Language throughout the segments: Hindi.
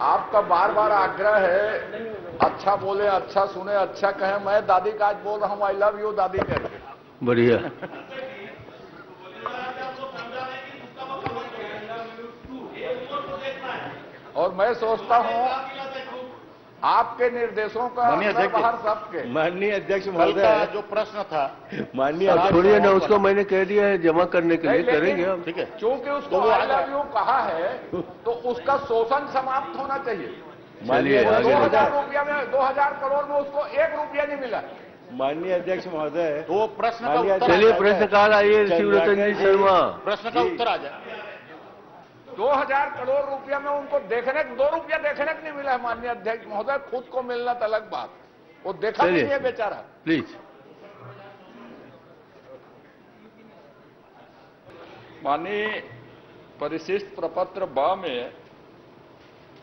आपका बार बार आग्रह है अच्छा बोले अच्छा सुने अच्छा कहे मैं दादी का आज बोल रहा हूँ आई लव यू दादी कह बढ़िया। और मैं सोचता हूँ आपके निर्देशों का माननीय अध्यक्ष बाहर सबके। माननीय अध्यक्ष महोदय। जो प्रश्न था माननीय अब छोड़िए ना उसको मैंने कह दिया है जमा करने के लिए करेंगे हम। ठीक है। चूँकि उसको तो वो आई लव यू कहा है तो उसका शोषण समाप्त होना चाहिए। माननीय दो हज़ार रुपया में दो हज़ार करोड़ में उसको एक रुपया नहीं मिला। माननीय अध्यक्ष महोदय। तो प्रश्न चलिए जाए। प्रश्नकाल आइए शिवरतन जी शर्मा। प्रश्न का उत्तर आ जाए। दो हज़ार करोड़ रुपया में उनको देखने दो रुपया देखने को नहीं मिला है माननीय अध्यक्ष महोदय। खुद को मिलना तो अलग बात। वो देखा नहीं है बेचारा। प्लीज़। माननीय परिशिष्ट प्रपत्र ब में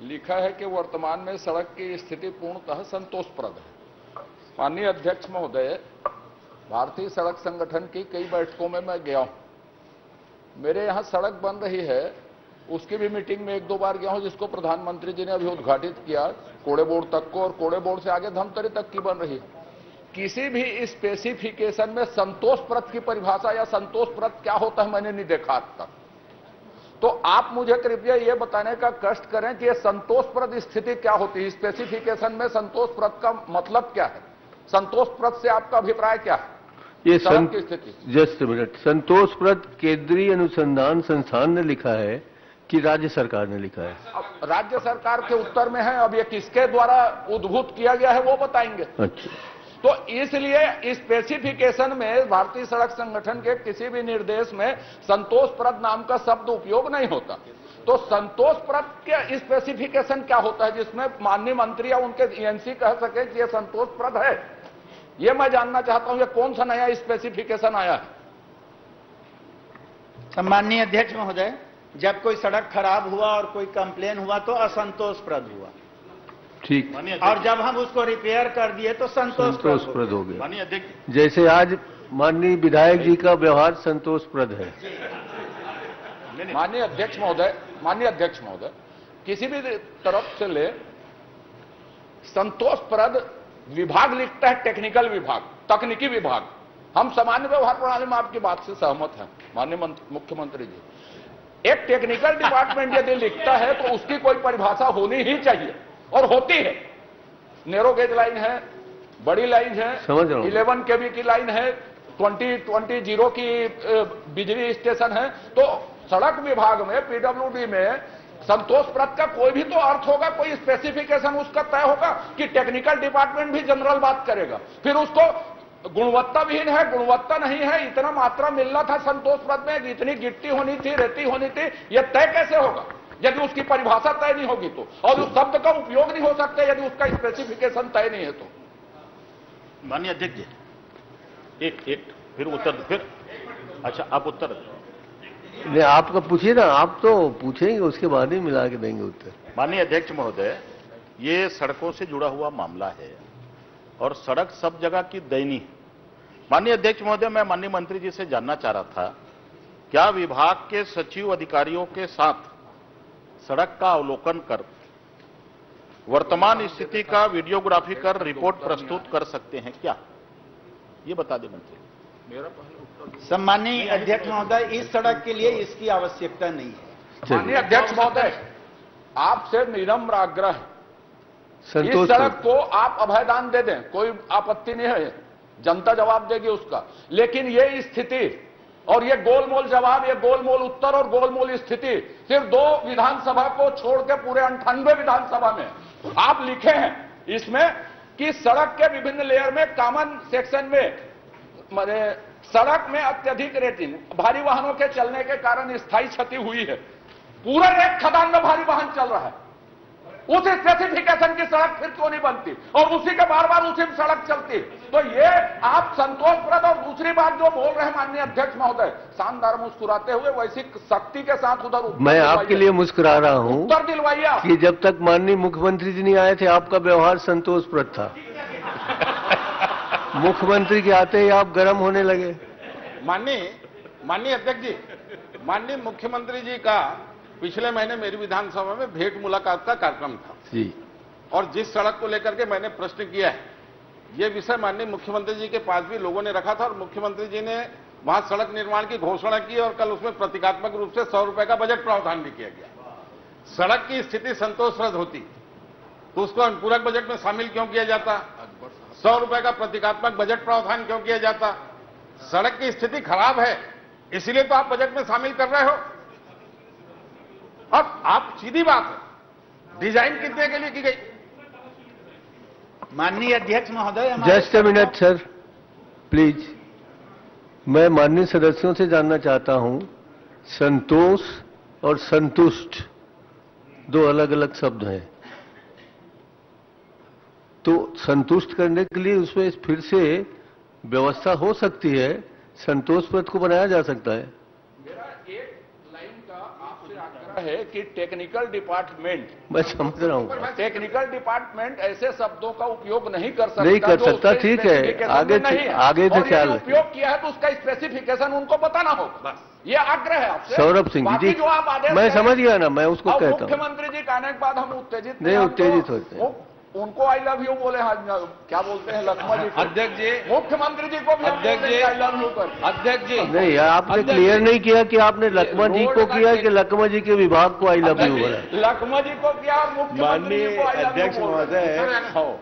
लिखा है कि वर्तमान में सड़क की स्थिति पूर्णतः संतोषप्रद है। माननीय अध्यक्ष महोदय भारतीय सड़क संगठन की कई बैठकों में मैं गया हूँ। मेरे यहाँ सड़क बन रही है उसकी भी मीटिंग में एक दो बार गया हूँ जिसको प्रधानमंत्री जी ने अभी उद्घाटित किया। कोड़े बोर्ड तक को और कोड़े बोर्ड से आगे धमतरी तक की बन रही है। किसी भी स्पेसिफिकेशन में संतोषप्रद की परिभाषा या संतोषप्रद क्या होता है मैंने नहीं देखा आज तक। तो आप मुझे कृपया यह बताने का कष्ट करें कि ये संतोषप्रद स्थिति क्या होती है। स्पेसिफिकेशन में संतोषप्रद का मतलब क्या है? संतोषप्रद से आपका अभिप्राय क्या है? ये सड़क की स्थिति। Just minute. संतोषप्रद केंद्रीय अनुसंधान संस्थान ने लिखा है कि राज्य सरकार ने लिखा है? राज्य सरकार के उत्तर में है अब ये किसके द्वारा उद्भूत किया गया है वो बताएँगे। अच्छा। तो इसलिए स्पेसिफिकेशन में भारतीय सड़क संगठन के किसी भी निर्देश में संतोषप्रद नाम का शब्द उपयोग नहीं होता। तो संतोषप्रद के स्पेसिफिकेशन क्या होता है जिसमें माननीय मंत्री या उनके एएनसी कह सके कि यह संतोषप्रद है? ये मैं जानना चाहता हूँ ये कौन सा नया स्पेसिफिकेशन आया है? सम्माननीय अध्यक्ष महोदय जब कोई सड़क खराब हुआ और कोई कंप्लेन हुआ तो असंतोषप्रद हुआ। ठीक। और जब हम उसको रिपेयर कर दिए तो संतोषप्रद हो गया। जैसे आज माननीय विधायक जी का व्यवहार संतोषप्रद है। माननीय अध्यक्ष महोदय माननीय अध्यक्ष महोदय किसी भी तरफ़ से ले संतोषप्रद विभाग लिखता है टेक्निकल विभाग तकनीकी विभाग। हम सामान्य व्यवहार प्रणाली में आपकी बात से सहमत हैं माननीय मुख्यमंत्री जी। एक टेक्निकल डिपार्टमेंट यदि लिखता है तो उसकी कोई परिभाषा होनी ही चाहिए। और होती है। नेरो गेज लाइन है बड़ी लाइन है समझ रहा। 11 केवी की लाइन है 20 20 ज़ीरो की बिजली स्टेशन है। तो सड़क विभाग में पीडब्ल्यूडी में संतोष संतोषप्रद का कोई भी तो अर्थ होगा कोई स्पेसिफिकेशन उसका तय होगा कि टेक्निकल डिपार्टमेंट भी जनरल बात करेगा। फिर उसको गुणवत्ता विहीन है गुणवत्ता नहीं है इतना मात्रा मिलना था संतोषप्रद में इतनी गिट्टी होनी थी रेती होनी थी यह तय कैसे होगा? यदि उसकी परिभाषा तय नहीं होगी तो और उस शब्द का उपयोग नहीं हो सकता यदि उसका स्पेसिफिकेशन तय नहीं है तो। माननीय अध्यक्ष जी एक एक फिर उत्तर फिर। अच्छा आप उत्तर नहीं आपका पूछिए ना आप तो पूछेंगे उसके बाद ही मिला के देंगे उत्तर। माननीय अध्यक्ष महोदय ये सड़कों से जुड़ा हुआ मामला है और सड़क सब जगह की दयनीय है। माननीय अध्यक्ष महोदय मैं माननीय मंत्री जी से जानना चाह रहा था क्या विभाग के सचिव अधिकारियों के साथ सड़क का अवलोकन कर वर्तमान स्थिति का वीडियोग्राफी कर रिपोर्ट प्रस्तुत कर सकते हैं क्या? ये बता दें मंत्री। सम्माननीय अध्यक्ष महोदय इस सड़क के लिए इसकी आवश्यकता नहीं है। माननीय अध्यक्ष महोदय आपसे निरम्र आग्रह है। इस सड़क को आप अभयदान दे दें कोई आपत्ति नहीं है। जनता जवाब देगी उसका। लेकिन ये स्थिति, और ये गोलमोल जवाब, ये गोलमोल उत्तर और गोलमोल स्थिति, सिर्फ़ दो विधानसभा को छोड़ के पूरे अंठानवे विधानसभा में। आप लिखे हैं इसमें कि सड़क के विभिन्न लेयर में कॉमन सेक्शन में सड़क में अत्यधिक रेटिंग भारी वाहनों के चलने के कारण स्थायी क्षति हुई है। पूरे एक खदान में भारी वाहन चल रहा है। उस स्पेसिफिकेशन की सड़क फिर क्यों नहीं बनती? और उसी के बार बार उसी सड़क चलती। तो ये आप संतोषप्रद और दूसरी बात जो बोल रहे हैं माननीय अध्यक्ष महोदय शानदार मुस्कुराते हुए वैसी शक्ति के साथ उधर मैं आपके लिए मुस्कुरा रहा हूँ उत्तर दिलवाइए आप। कि जब तक माननीय मुख्यमंत्री जी नहीं आए थे आपका व्यवहार संतोषप्रद था। मुख्यमंत्री के आते ही आप गर्म होने लगे। माननीय माननीय अध्यक्ष जी माननीय मुख्यमंत्री जी का पिछले महीने मेरी विधानसभा में भेंट मुलाकात का कार्यक्रम था। जी। और जिस सड़क को लेकर के मैंने प्रश्न किया है ये विषय माननीय मुख्यमंत्री जी के पास भी लोगों ने रखा था और मुख्यमंत्री जी ने वहाँ सड़क निर्माण की घोषणा की और कल उसमें प्रतीकात्मक रूप से सौ रुपए का बजट प्रावधान भी किया गया। सड़क की स्थिति संतोषप्रद होती तो उसको अनुपूरक बजट में शामिल क्यों किया जाता? सौ रुपए का प्रतीकात्मक बजट प्रावधान क्यों किया जाता? सड़क की स्थिति खराब है, इसलिए तो आप बजट में शामिल कर रहे हो। अब आप सीधी बात है, डिज़ाइन कितने के लिए की गई? माननीय अध्यक्ष महोदय just a minute sir please मैं माननीय सदस्यों से जानना चाहता हूँ, संतोष और संतुष्ट। दो अलग अलग शब्द हैं। तो संतुष्ट करने के लिए उसमें फिर से व्यवस्था हो सकती है, संतोष पद को बनाया जा सकता है। आपसे आग्रह है कि टेक्निकल डिपार्टमेंट मैं समझ रहा हूँ। टेक्निकल डिपार्टमेंट ऐसे शब्दों का उपयोग नहीं कर सकता नहीं कर सकता, ठीक है। आगे नहीं है। आगे से ख्याल उपयोग किया है तो उसका स्पेसिफिकेशन उनको बताना होगा। ये आग्रह है आपसे। सौरभ सिंह जी जो आप आदेश मैं समझ गया ना मैं उसको कहता हूँ। मुख्यमंत्री जी का आने के बाद हम उत्तेजित नहीं, उत्तेजित तो- होते हैं। उनको आई लव यू बोले हाँ, क्या बोलते हैं लखमा जी अध्यक्ष जी। मुख्यमंत्री जी को भी अध्यक्ष जी। आई लव यू कर अध्यक्ष जी। नहीं आपने क्लियर नहीं किया कि आपने लकमा जी को किया कि लकमा जी के विभाग को आई लव यू बोला? लखमा जी को क्या माननीय को आई लव यू अध्यक्ष महोदय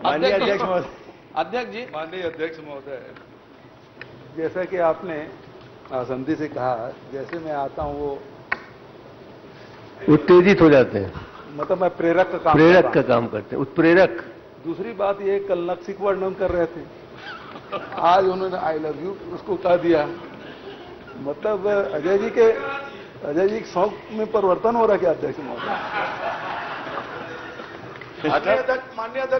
माननीय अध्यक्ष- अध्यक्ष महोदय। अध्यक्ष जी। माननीय अध्यक्ष महोदय जैसा कि आपने संधि से कहा जैसे मैं आता हूँ वो उत्तेजित हो जाते हैं। मतलब मैं प्रेरक का काम प्रेरक का काम करते हैं उत्प्रेरक। दूसरी बात ये कल नक्सिक वर्णन कर रहे थे। आज उन्होंने आई लव यू उसको कह दिया। मतलब अजय जी के अजय जी के शौक में परिवर्तन हो रहा है क्या अध्यक्ष महोदय? मान्य अध्यक्ष